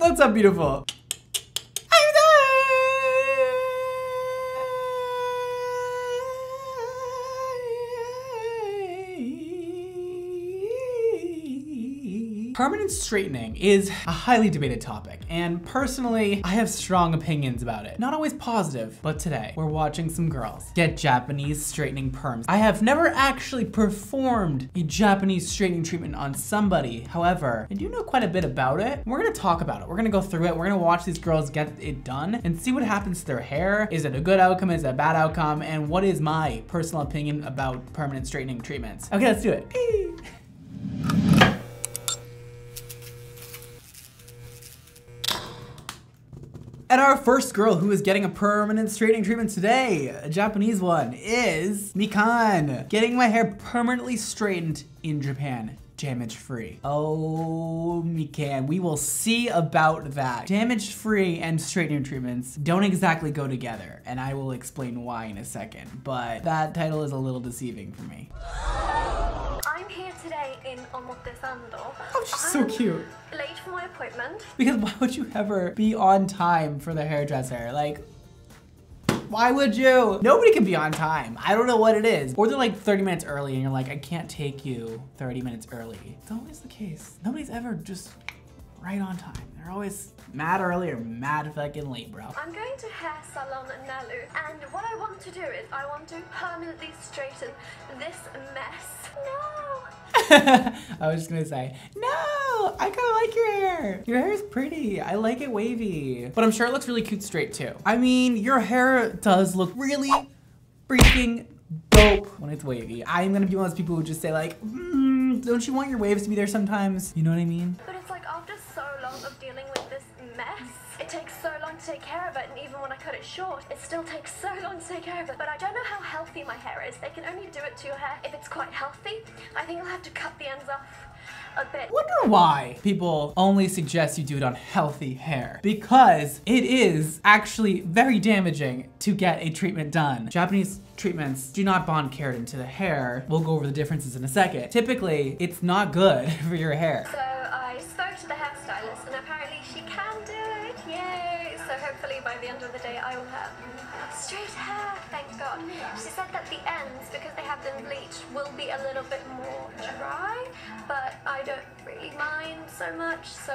What's up, beautiful? Permanent straightening is a highly debated topic, and personally, I have strong opinions about it. Not always positive, but today, we're watching some girls get Japanese straightening perms. I have never actually performed a Japanese straightening treatment on somebody. However, I do know quite a bit about it. We're gonna talk about it. We're gonna go through it. We're gonna watch these girls get it done and see what happens to their hair. Is it a good outcome? Is it a bad outcome? And what is my personal opinion about permanent straightening treatments? Okay, let's do it. And our first girl who is getting a permanent straightening treatment today, a Japanese one, is Mikan. Getting my hair permanently straightened in Japan damage free. Oh, Mikan, we will see about that. Damage free and straightening treatments don't exactly go together, and I will explain why in a second, but that title is a little deceiving for me. I'm here today in Omotesando. Oh, she's so cute. Late for my appointment. Because why would you ever be on time for the hairdresser? Like, why would you? Nobody can be on time. I don't know what it is. Or they're like 30 minutes early and you're like, I can't take you 30 minutes early. It's always the case. Nobody's ever just right on time. They're always mad early or mad fucking late, bro. I'm going to hair salon Nalu and what I want to do is I want to permanently straighten this mess. No! I was just gonna say, no, I kinda like your hair. Your hair is pretty. I like it wavy. But I'm sure it looks really cute straight too. I mean, your hair does look really freaking dope when it's wavy. I'm gonna be one of those people who just say like, mm, don't you want your waves to be there sometimes? You know what I mean? But takes so long to take care of it, and even when I cut it short, it still takes so long to take care of it. But I don't know how healthy my hair is. They can only do it to your hair if it's quite healthy. I think I'll have to cut the ends off a bit. Wonder why people only suggest you do it on healthy hair. Because it is actually very damaging to get a treatment done. Japanese treatments do not bond keratin to the hair. We'll go over the differences in a second. Typically, it's not good for your hair. So the end of the day I will have straight hair, thank God. She said that the ends, because they have been bleached, will be a little bit more dry, but I don't really mind so much, so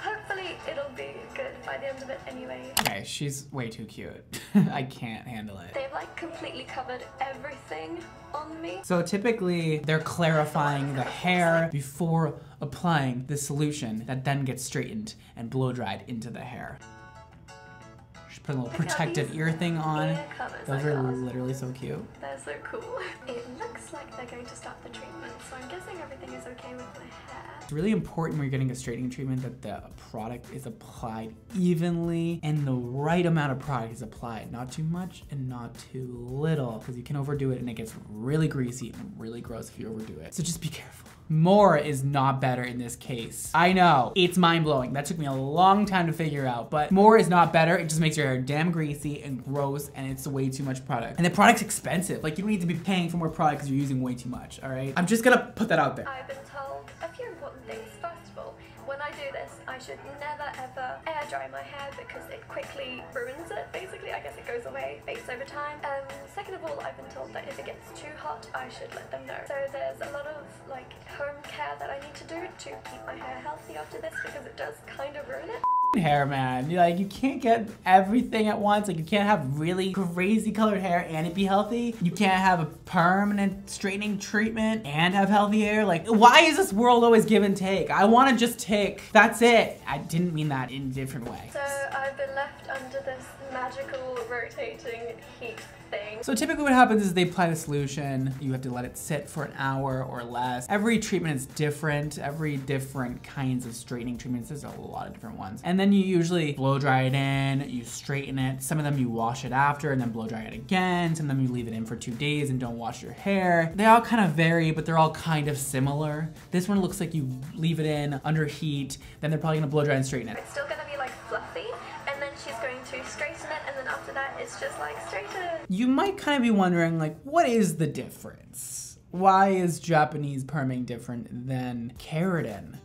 hopefully it'll be good by the end of it anyway. Okay, she's way too cute. I can't handle it. They've like completely covered everything on me. So typically they're clarifying the hair before applying the solution that then gets straightened and blow dried into the hair. Putting a little protective ear thing on. Those are literally so cute. They're so cool. It looks like they're going to stop the treatment, so I'm guessing everything is okay with my hair. It's really important when you're getting a straightening treatment that the product is applied evenly and the right amount of product is applied. Not too much and not too little because you can overdo it and it gets really greasy and really gross if you overdo it. So just be careful. More is not better in this case. I know, it's mind blowing. That took me a long time to figure out, but more is not better. It just makes your hair damn greasy and gross and it's way too much product. And the product's expensive. Like you don't need to be paying for more product because you're using way too much, all right? I'm just gonna put that out there. I should never ever air dry my hair because it quickly ruins it, basically. I guess it goes away, fades over time. Um, second of all, I've been told that if it gets too hot, I should let them know. So there's a lot of like home care that I need to do to keep my hair healthy after this because it does kind of ruin it. Hair, man. You like you can't get everything at once. Like you can't have really crazy colored hair and it be healthy. You can't have a permanent straightening treatment and have healthy hair. Like why is this world always give and take? I want to just take. That's it. I didn't mean that in a different way. So I've been left under this magical rotating heat thing. So typically what happens is they apply the solution, you have to let it sit for an hour or less. Every treatment is different, every different kinds of straightening treatments, there's a lot of different ones. And then you usually blow dry it in, you straighten it. Some of them you wash it after and then blow dry it again. Some of them you leave it in for two days and don't wash your hair. They all kind of vary, but they're all kind of similar. This one looks like you leave it in under heat, then they're probably gonna blow dry and straighten it. It's still gonna be like fluffy, and then she's going to straighten it, and then after that, it's just like straighten. You might kind of be wondering, like, what is the difference? Why is Japanese perming different than keratin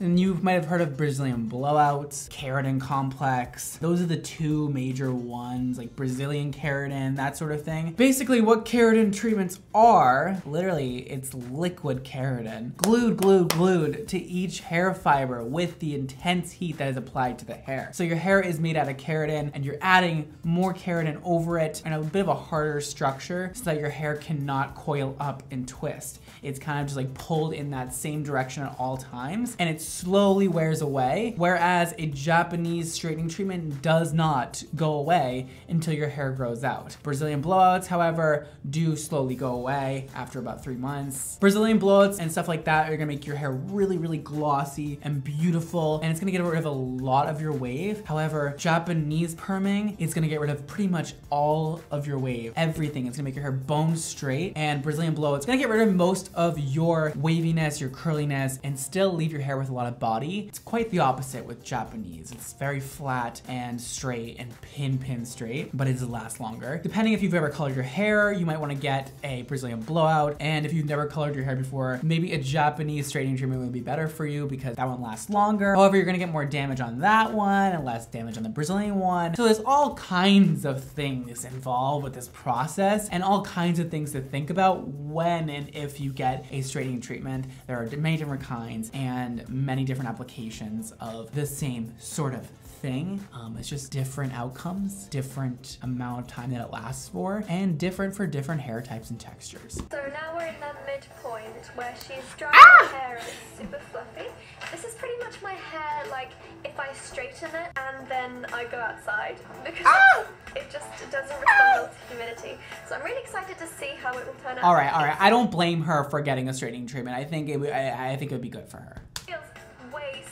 And you might have heard of Brazilian blowouts, keratin complex. Those are the two major ones, like Brazilian keratin, that sort of thing. Basically, what keratin treatments are, literally, it's liquid keratin, glued, glued, glued to each hair fiber with the intense heat that is applied to the hair. So your hair is made out of keratin and you're adding more keratin over it and a bit of a harder structure so that your hair cannot coil up and twist. It's kind of just like pulled in that same direction at all times and it slowly wears away. Whereas a Japanese straightening treatment does not go away until your hair grows out. Brazilian blowouts, however, do slowly go away after about three months. Brazilian blowouts and stuff like that are gonna make your hair really, really glossy and beautiful and it's gonna get rid of a lot of your wave. However, Japanese perming is gonna get rid of pretty much all of your wave, everything. It's gonna make your hair bone straight and Brazilian blowout, it's gonna get rid of most of your waviness, your curliness, and still leave your hair with a lot of body. It's quite the opposite with Japanese. It's very flat and straight and pin pin straight, but it does last longer. Depending if you've ever colored your hair, you might wanna get a Brazilian blowout. And if you've never colored your hair before, maybe a Japanese straightening treatment would be better for you because that one lasts longer. However, you're gonna get more damage on that one and less damage on the Brazilian one. So there's all kinds of things involved with this process and all kinds of things to think about when and if you get a straightening treatment. There are many different kinds and many different applications of the same sort of thing. Um, it's just different outcomes, different amount of time that it lasts for, and different for different hair types and textures. So now we're in that midpoint where she's drying Ah! her hair and it's super fluffy. This is pretty much my hair like if I straighten it and then I go outside because Ah! it just it doesn't respond well to humidity. So I'm really excited to see how it will turn out. All right, all right. I don't blame her for getting a straightening treatment. I think it, I, I think it would be good for her.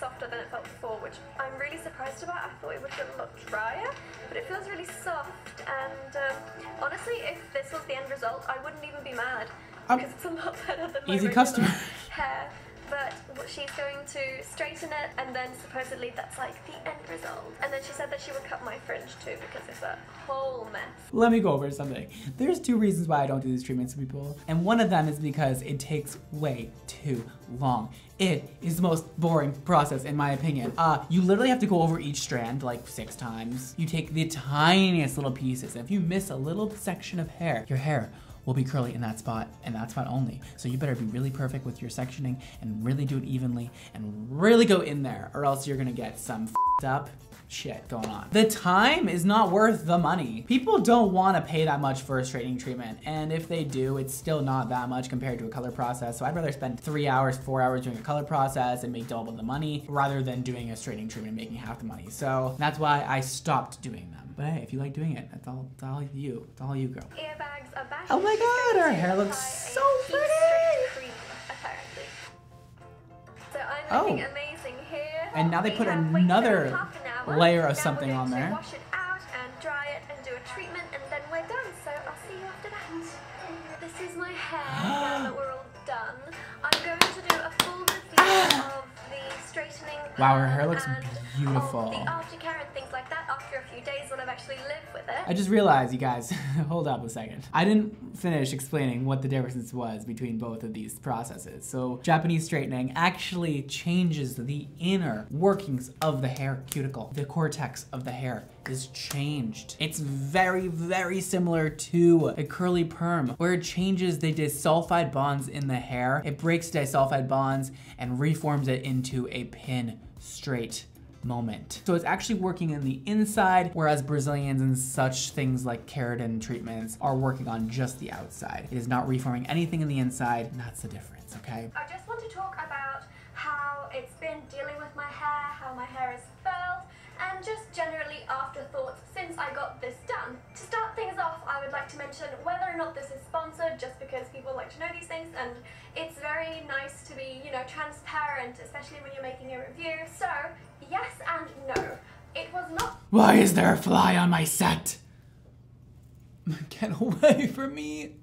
It feels way softer than it felt before, which I'm really surprised about. I thought it would get a lot drier, but it feels really soft. And um, honestly, if this was the end result, I wouldn't even be mad Um, because it's a lot better than my easy customer. hair. But she's going to straighten it, and then supposedly that's like the end result. And then she said that she would cut my fringe too because it's a whole mess. Let me go over something. There's two reasons why I don't do these treatments to people, and one of them is because it takes way too long. It is the most boring process, in my opinion. Uh, you literally have to go over each strand like six times. You take the tiniest little pieces, if you miss a little section of hair, your hair will be curly in that spot and that spot only. So you better be really perfect with your sectioning and really do it evenly and really go in there, or else you're gonna get some up shit going on. The time is not worth the money. People don't want to pay that much for a straightening treatment, and if they do, it's still not that much compared to a color process. So I'd rather spend three hours, four hours doing a color process and make double the money rather than doing a straightening treatment and making half the money. So that's why I stopped doing them. But hey, if you like doing it, that's all, that's all you. It's all you, girl. Oh my God, her hair looks so pretty. cream. So Oh. And now they put another half an hour. layer of Now something on there. Wash it and dry it and do a treatment and then we're done. So I'll see you after that. This is my hair now that we're all done. I'm going to do a full the straightening Wow, her hair looks beautiful. Few days when I've actually lived with it. I just realized, you guys, hold up a second. I didn't finish explaining what the difference was between both of these processes. So, Japanese straightening actually changes the inner workings of the hair cuticle. The cortex of the hair is changed. It's very, very similar to a curly perm, where it changes the disulfide bonds in the hair. It breaks disulfide bonds and reforms it into a pin straight moment. So it's actually working in the inside, whereas Brazilians and such things like keratin treatments are working on just the outside. It is not reforming anything in the inside, and that's the difference, okay? I just want to talk about how it's been dealing with my hair, how my hair has felt, and just generally afterthoughts since I got this done. To start things off, I would like to mention whether or not this is sponsored, just because people like to know these things, and it's very nice to be, you know, transparent, especially when you're making a review. So, yes and no. It was not Why is there a fly on my set? Get away from me.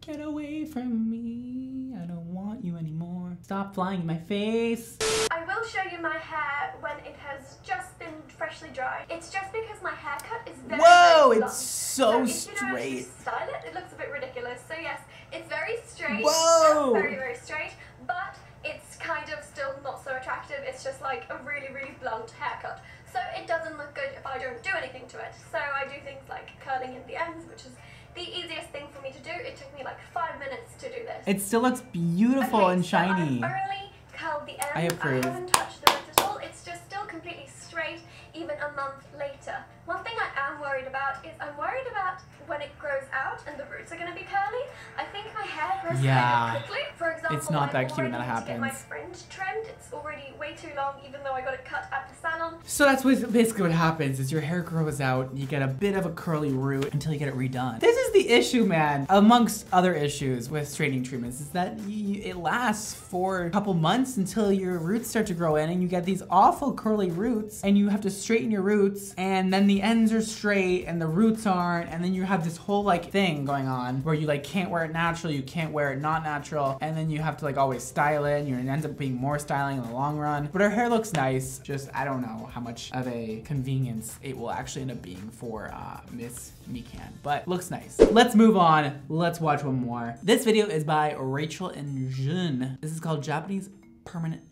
Get away from me. I don't want you anymore. Stop flying in my face. I will show you my hair when it has just been freshly dried. It's just because my haircut is very, Whoa, very it's long. so if you don't actually straight. style it, it looks a bit ridiculous. So yes, it's very straight. Whoa. Very, very straight. But it's kind of still attractive, it's just like a really, really blunt haircut. So it doesn't look good if I don't do anything to it. So I do things like curling in the ends, which is the easiest thing for me to do. It took me like five minutes to do this. It still looks beautiful Okay, and so I've shiny. only curled the ends. I approve. haven't touched the roots at all. It's just still completely straight, even a month later. One thing I am worried about is I'm worried about when it grows out and the roots are going to be curly. I think my hair grows Yeah. quickly. For example, It's not I that cute when that need to get my happens. fringe trimmed. It's already way too long, even though I got it cut at the salon. So that's basically what happens is your hair grows out, and you get a bit of a curly root until you get it redone. This is the issue, man, amongst other issues with straightening treatments, is that you, it lasts for a couple months until your roots start to grow in and you get these awful curly roots and you have to straighten your roots and then the ends are straight and the roots aren't and then you have this whole like thing going on where you like can't wear it natural, you can't wear it not natural and then you have to like always style it and it ends up being more styling in the long run. But her hair looks nice, just I don't know how much of a convenience it will actually end up being for uh, Miss Mikan, but looks nice. Let's move on, let's watch one more. This video is by Rachel and Jun. This is called Japanese Permanent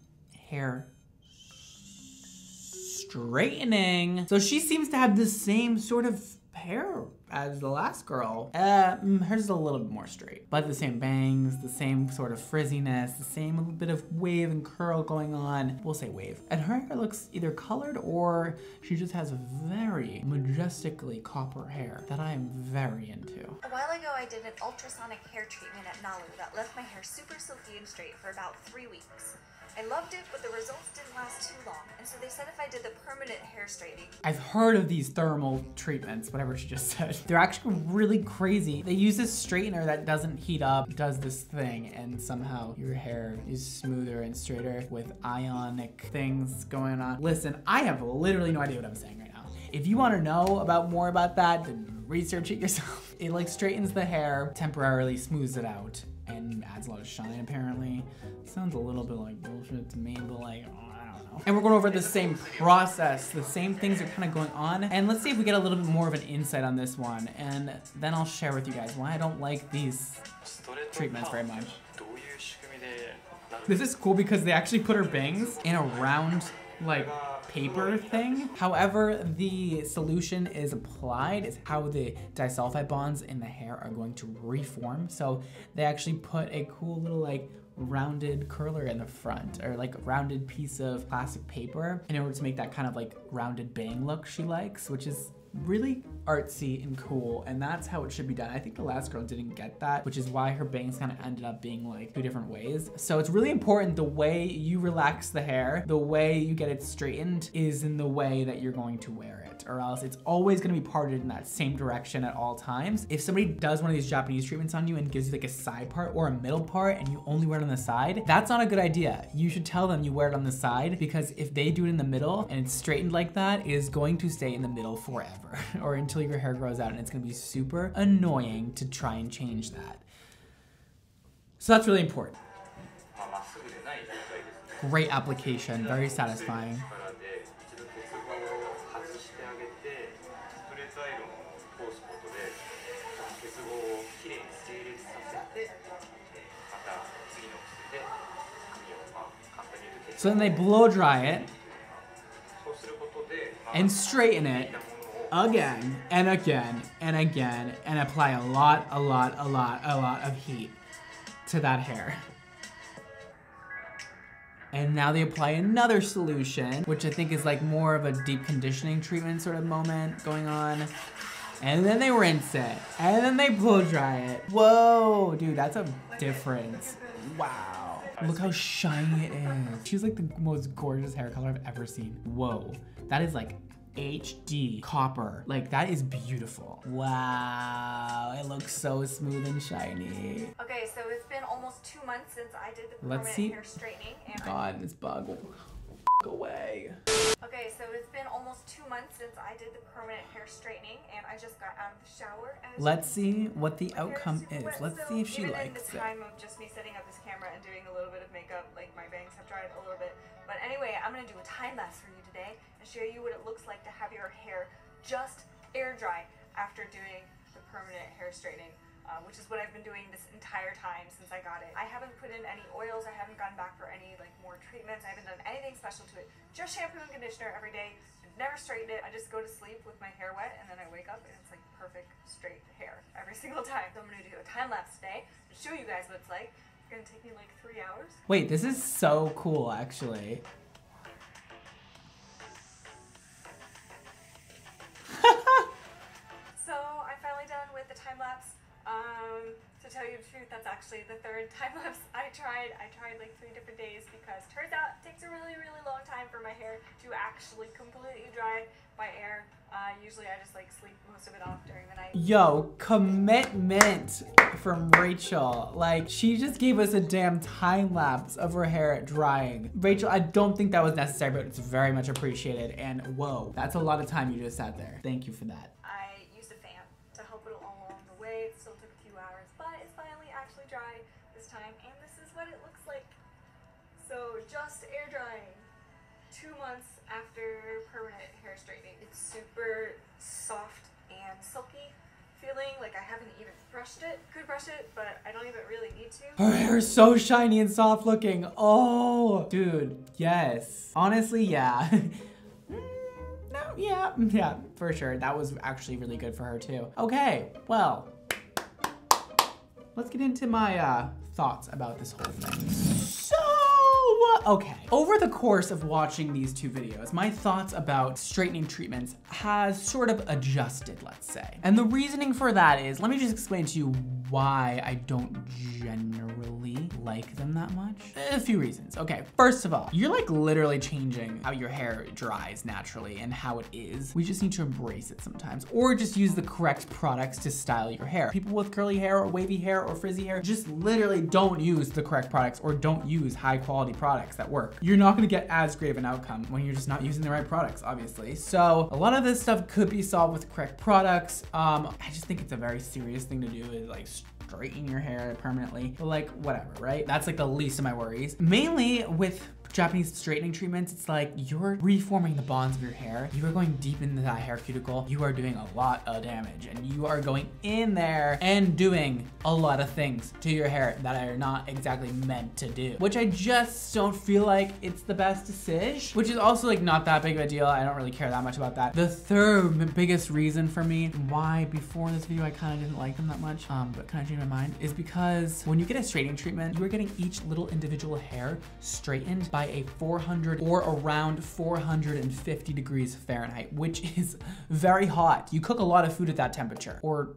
Hair straightening. So she seems to have the same sort of hair as the last girl. Uh, mm, hers is a little bit more straight, but the same bangs, the same sort of frizziness, the same little bit of wave and curl going on. We'll say wave. And her hair looks either colored or she just has very majestically copper hair that I am very into. A while ago, I did an ultrasonic hair treatment at Nalu that left my hair super silky and straight for about three weeks. I loved it, but the results didn't last too long, and so they said if I did the permanent hair straightening, I've heard of these thermal treatments, whatever she just said. They're actually really crazy. They use this straightener that doesn't heat up, does this thing, and somehow your hair is smoother and straighter with ionic things going on. Listen, I have literally no idea what I'm saying right now. If you want to know about more about that, then research it yourself. It like straightens the hair, temporarily smooths it out, and adds a lot of shine apparently. Sounds a little bit like bullshit to me, but like, oh, I don't know. And we're going over the same process, the same things are kind of going on. And let's see if we get a little bit more of an insight on this one. And then I'll share with you guys why I don't like these treatments very much. This is cool because they actually put her bangs in a round, like, paper thing. However, the solution is applied is how the disulfide bonds in the hair are going to reform. So they actually put a cool little, like, rounded curler in the front or like a rounded piece of plastic paper in order to make that kind of like rounded bang look she likes, which is really artsy and cool and that's how it should be done. I think the last girl didn't get that, which is why her bangs kind of ended up being like two different ways. So it's really important the way you relax the hair, the way you get it straightened is in the way that you're going to wear it or else it's always going to be parted in that same direction at all times. If somebody does one of these Japanese treatments on you and gives you like a side part or a middle part and you only wear it on the side, that's not a good idea. You should tell them you wear it on the side because if they do it in the middle and it's straightened like that, it is going to stay in the middle forever forever or until your hair grows out and it's gonna be super annoying to try and change that. So that's really important. Great application, very satisfying. So then they blow dry it and straighten it again and again and again and apply a lot, a lot, a lot, a lot of heat to that hair. And now they apply another solution, which I think is like more of a deep conditioning treatment sort of moment going on. And then they rinse it. And then they blow dry it. Whoa, dude, that's a difference. Wow. Look how shiny it is. She's like the most gorgeous hair color I've ever seen. Whoa. That is like HD copper. Like that is beautiful. Wow. It looks so smooth and shiny. Okay, so it's been almost two months since I did the Let's permanent see. hair straightening, and God, this bug will away. okay, so it's been almost two months since I did the permanent hair straightening, and I just got out of the shower. Let's see what the outcome is. wet, Let's so see if she even likes in the it. time of just me setting up this camera and doing a little bit of makeup, like my bangs have dried a little bit. But anyway, I'm gonna do a time lapse for you today show you what it looks like to have your hair just air dry after doing the permanent hair straightening. uh, which is what I've been doing this entire time since I got it. I haven't put in any oils. I haven't gone back for any like more treatments. I haven't done anything special to it. Just shampoo and conditioner every day. I've never straightened it. I just go to sleep with my hair wet, and then I wake up and it's like perfect straight hair every single time. So I'm gonna do a time lapse today to show you guys what it's like. It's gonna take me like three hours. Wait, this is so cool, actually. Time lapse. Um, to tell you the truth, that's actually the third time lapse I tried. I tried like three different days because turns out it takes a really, really long time for my hair to actually completely dry by air. Uh, usually I just like sleep most of it off during the night. Yo, commitment from Rachel. Like, she just gave us a damn time lapse of her hair drying. Rachel, I don't think that was necessary, but it's very much appreciated. And whoa, that's a lot of time you just sat there. Thank you for that. Just air drying, two months after permanent hair straightening. It's super soft and silky feeling, like I haven't even brushed it. Could brush it, but I don't even really need to. Her hair is so shiny and soft looking. Oh, dude, yes. Honestly, yeah. Mm, no, yeah, yeah, for sure. That was actually really good for her too. Okay, well, let's get into my uh, thoughts about this whole thing. So, okay. Over the course of watching these two videos, my thoughts about straightening treatments has sort of adjusted, let's say. And the reasoning for that is, let me just explain to you why I don't generally like them that much. A few reasons. Okay, first of all, you're like literally changing how your hair dries naturally and how it is. We just need to embrace it sometimes, or just use the correct products to style your hair. People with curly hair or wavy hair or frizzy hair just literally don't use the correct products or don't use high quality products that work. You're not gonna get as great of an outcome when you're just not using the right products, obviously. So a lot of this stuff could be solved with correct products. Um, I just think it's a very serious thing to do is like straighten your hair permanently. But like whatever, right? That's like the least of my worries. Mainly with Japanese straightening treatments, it's like you're reforming the bonds of your hair. You are going deep into that hair cuticle. You are doing a lot of damage and you are going in there and doing a lot of things to your hair that are not exactly meant to do, which I just don't feel like it's the best decision, which is also like not that big of a deal. I don't really care that much about that. The third biggest reason for me why before this video I kind of didn't like them that much, um, but kind of changed my mind is because when you get a straightening treatment, you are getting each little individual hair straightened by a 400 or around 450 degrees Fahrenheit, which is very hot. You cook a lot of food at that temperature or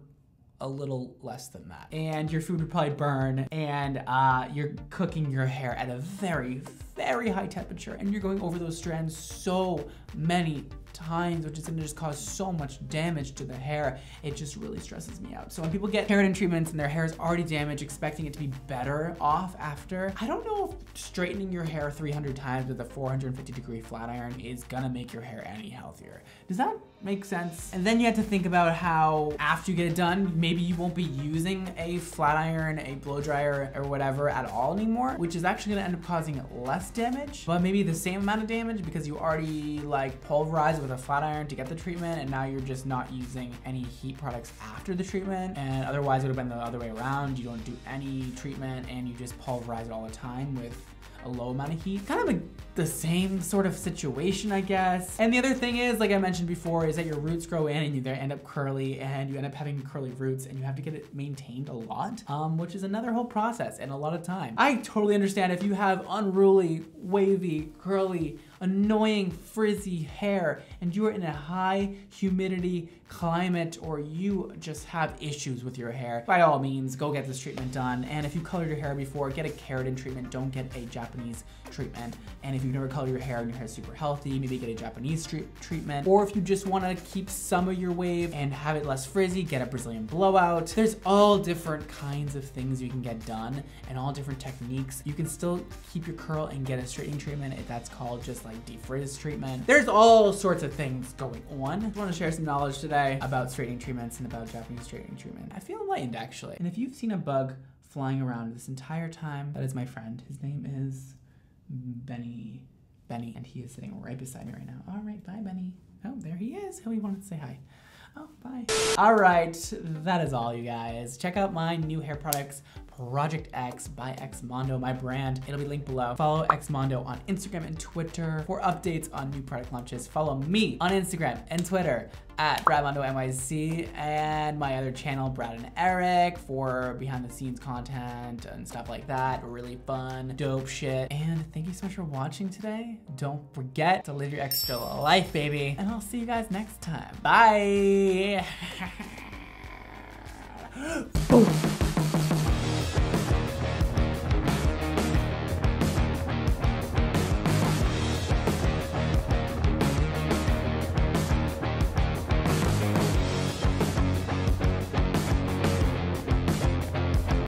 a little less than that. And your food would probably burn and uh, you're cooking your hair at a very, very high temperature and you're going over those strands so many times, which is gonna just cause so much damage to the hair. It just really stresses me out. So when people get keratin treatments and their hair is already damaged, expecting it to be better off after, I don't know if straightening your hair 300 times with a 450 degree flat iron is gonna make your hair any healthier. Does that make sense? And then you have to think about how after you get it done, maybe you won't be using a flat iron, a blow dryer, or whatever at all anymore, which is actually gonna end up causing less damage, but maybe the same amount of damage because you already like pulverized with a flat iron to get the treatment and now you're just not using any heat products after the treatment and otherwise it would have been the other way around. You don't do any treatment and you just pulverize it all the time with a low amount of heat. Kind of like the same sort of situation, I guess. And the other thing is, like I mentioned before, is that your roots grow in and you end up curly and you end up having curly roots and you have to get it maintained a lot, um, which is another whole process and a lot of time. I totally understand if you have unruly, wavy, curly, annoying frizzy hair and you are in a high humidity climate or you just have issues with your hair, by all means, go get this treatment done. And if you colored your hair before, get a keratin treatment. Don't get a Japanese treatment. And if you've never colored your hair and your hair is super healthy, maybe get a Japanese tre treatment. Or if you just wanna keep some of your wave and have it less frizzy, get a Brazilian blowout. There's all different kinds of things you can get done and all different techniques. You can still keep your curl and get a straightening treatment if that's called just like defrizz treatment. There's all sorts of things going on. I wanna share some knowledge today about straightening treatments and about Japanese straightening treatment. I feel enlightened actually. And if you've seen a bug flying around this entire time, that is my friend. His name is Benny. Benny, and he is sitting right beside me right now. All right, bye, Benny. Oh, there he is. Oh, he wanted to say hi. Oh, bye. All right, that is all, you guys. Check out my new hair products, Project X by Xmondo, my brand. It'll be linked below. Follow Xmondo on Instagram and Twitter for updates on new product launches. Follow me on Instagram and Twitter at Brad and my other channel, Brad and Eric, for behind the scenes content and stuff like that. Really fun, dope shit. And thank you so much for watching today. Don't forget to live your extra life, baby. And I'll see you guys next time. Bye. Boom.